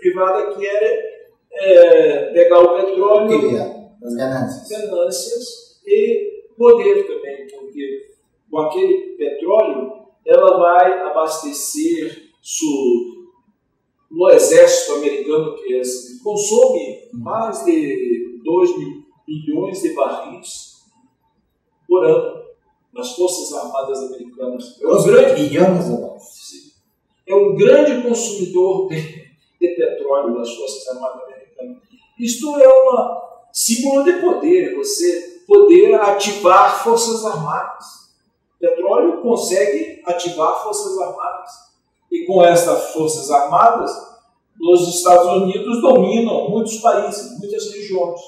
privada quer é, pegar o petróleo, Queria as ganâncias. ganâncias e poder também, porque com aquele petróleo ela vai abastecer su, no exército americano que é, consome mais de 2 milhões de barris por ano nas Forças Armadas Americanas. É um grande, de dólares. Um grande consumidor de, de petróleo das Forças Armadas Americanas. Isto é uma símbolo de poder, você poder ativar Forças Armadas. Petróleo consegue ativar Forças Armadas. E com estas Forças Armadas, os Estados Unidos dominam muitos países, muitas regiões.